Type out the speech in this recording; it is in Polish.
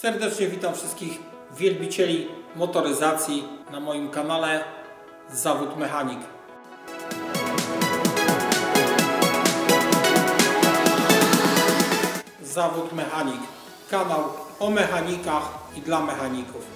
Serdecznie witam wszystkich wielbicieli motoryzacji na moim kanale Zawód Mechanik. Zawód Mechanik. Kanał o mechanikach i dla mechaników.